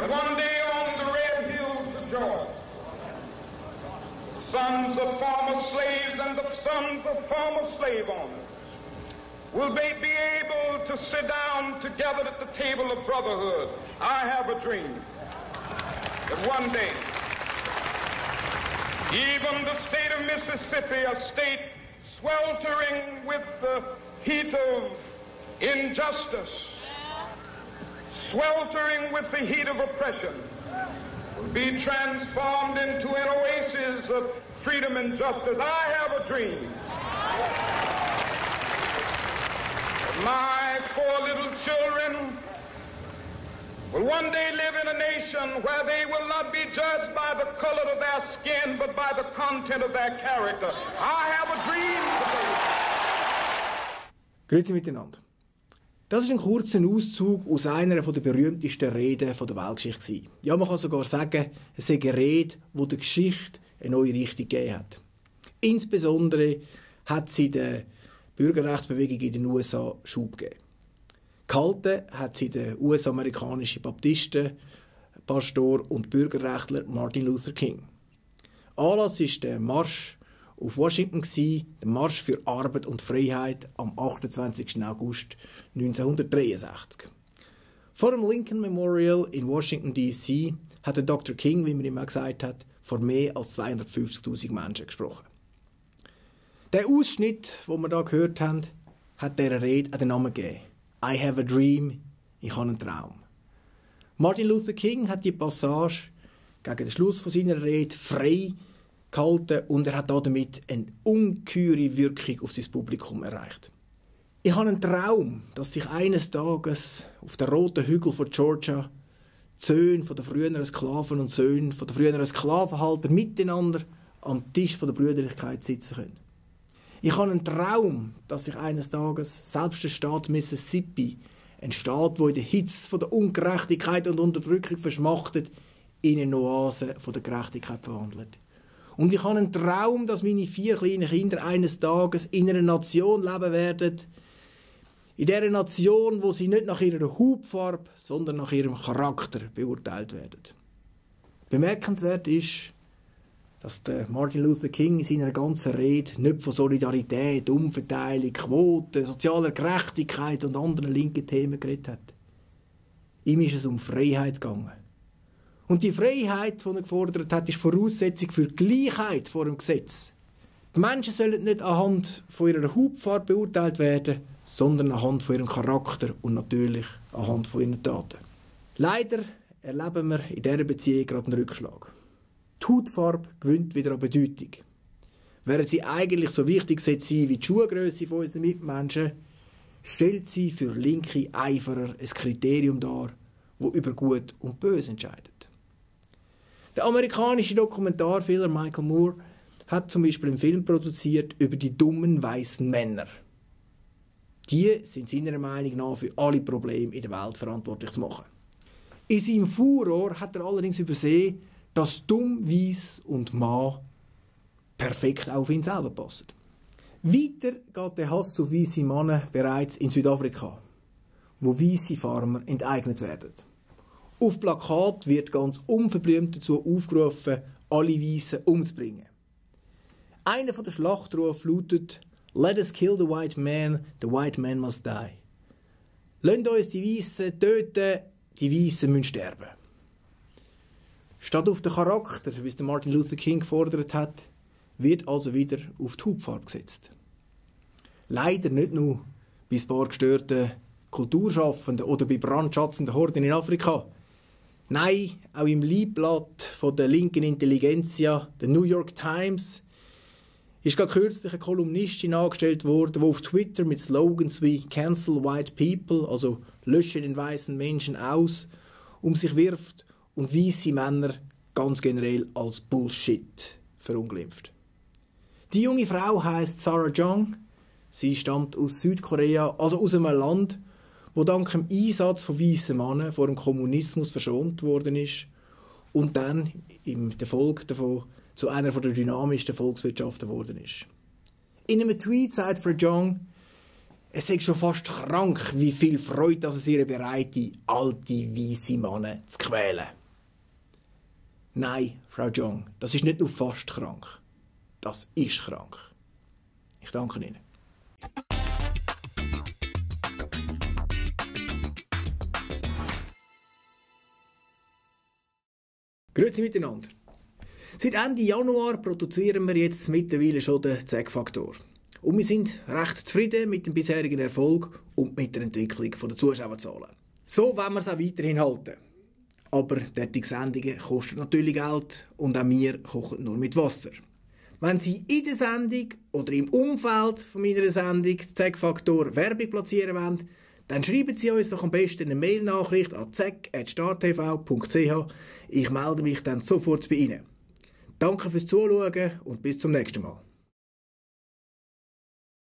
that one day on the red hills of Georgia, sons of former slaves and the sons of former slave owners will they be able to sit down together at the table of brotherhood. I have a dream that one day, even the state of Mississippi, a state sweltering with the heat of injustice, sweltering with the heat of oppression, will be transformed into an oasis of freedom and justice. I have a dream. My four little children will one day live in a nation where they will not be judged by the color of their skin, but by the content of their character. I have a dream today. Grüezi miteinander. Das ist ein kurzer Auszug aus einer der berühmtesten Reden der Weltgeschichte. Ja, man kann sogar sagen, es ist eine Rede, die der Geschichte eine neue Richtung gegeben hat. Insbesondere hat sie der Bürgerrechtsbewegung in den USA Schub gegeben. Gehalten hat sie der US-amerikanische Baptisten, Pastor und Bürgerrechtler Martin Luther King. Anlass ist der Marsch auf Washington der Marsch für Arbeit und Freiheit am 28. August 1963. Vor dem Lincoln Memorial in Washington D.C. hat Dr. King, wie man immer gesagt hat, vor mehr als 250.000 Menschen gesprochen. Der Ausschnitt, wo wir da gehört haben, hat dieser Rede den Namen gegeben. I have a dream, ich habe einen Traum. Martin Luther King hat die Passage gegen den Schluss von seiner Rede frei gehalten und er hat damit eine ungeheure Wirkung auf sein Publikum erreicht. Ich habe einen Traum, dass sich eines Tages auf der roten Hügel von Georgia Söhne der früheren Sklaven und Söhne der früheren Sklavenhalter miteinander am Tisch der Brüderlichkeit sitzen können. Ich habe einen Traum, dass sich eines Tages selbst der Staat Mississippi, ein Staat, wo in der Hitze von der Ungerechtigkeit und Unterdrückung verschmachtet, in eine Oase von der Gerechtigkeit verwandelt. Und ich habe einen Traum, dass meine vier kleinen Kinder eines Tages in einer Nation leben werden, in der Nation, wo sie nicht nach ihrer Hautfarbe, sondern nach ihrem Charakter beurteilt werden. Bemerkenswert ist, dass der Martin Luther King in seiner ganzen Rede nicht von Solidarität, Umverteilung, Quote, sozialer Gerechtigkeit und anderen linken Themen geredet hat. Ihm ist es um Freiheit gegangen. Und die Freiheit, die er gefordert hat, ist Voraussetzung für Gleichheit vor dem Gesetz. Die Menschen sollen nicht anhand von ihrer Hautfarbe beurteilt werden, sondern anhand von ihrem Charakter und natürlich anhand von ihren Taten. Leider erleben wir in dieser Beziehung gerade einen Rückschlag. Die Hautfarbe gewinnt wieder an Bedeutung. Während sie eigentlich so wichtig sein wie die Schuhgröße von unseren Mitmenschen, stellt sie für linke Eiferer ein Kriterium dar, wo über Gut und Böse entscheidet. Der amerikanische Dokumentarfilmer Michael Moore hat zum Beispiel einen Film produziert über die dummen weißen Männer. Die sind seiner Meinung nach für alle Probleme in der Welt verantwortlich zu machen. In seinem Furor hat er allerdings übersehen, dass dumm, weiss und Ma perfekt auf ihn selber passt. Weiter geht der Hass auf weiße Männer bereits in Südafrika, wo weiße Farmer enteignet werden. Auf Plakat wird ganz unverblümt dazu aufgerufen, alle Weißen umzubringen. Einer der Schlachtrufe lautet Let us kill the white man, the white man must die. Lasst uns die Weißen töten, die Weißen müssen sterben. Statt auf den Charakter, wie es Martin Luther King gefordert hat, wird also wieder auf die Hautfarbe gesetzt. Leider nicht nur bei ein paar gestörten Kulturschaffenden oder bei brandschatzenden Horden in Afrika. Nein, auch im Leibblatt von der linken Intelligenzia, der New York Times, ist gerade kürzlich eine Kolumnistin angestellt worden, die auf Twitter mit Slogans wie Cancel White People, also lösche den weißen Menschen aus, um sich wirft und weiße Männer ganz generell als Bullshit verunglimpft. Die junge Frau heißt Sarah Jung. Sie stammt aus Südkorea, also aus einem Land, wo dank dem Einsatz von weißen Männern vor dem Kommunismus verschont worden ist und dann im der Folge davon zu einer der dynamischsten Volkswirtschaften geworden ist. In einem Tweet sagt Frau Jung, es ist schon fast krank, wie viel Freude es ihr bereitet, alte, weiße Männer zu quälen. Nein, Frau Jong, das ist nicht nur fast krank. Das ist krank. Ich danke Ihnen. Grüezi miteinander. Seit Ende Januar produzieren wir jetzt mittlerweile schon den Zeck-Faktor. Und wir sind recht zufrieden mit dem bisherigen Erfolg und mit der Entwicklung der Zuschauerzahlen. So wollen wir es auch weiterhin halten. Aber derartige Sendungen kosten natürlich Geld und auch wir kochen nur mit Wasser. Wenn Sie in der Sendung oder im Umfeld von meiner Sendung Zeck-Faktor Werbung platzieren wollen, dann schreiben Sie uns doch am besten eine Mailnachricht an zeck.startv.ch. Ich melde mich dann sofort bei Ihnen. Danke fürs Zuschauen und bis zum nächsten Mal.